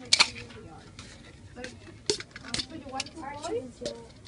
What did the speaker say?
What about I'm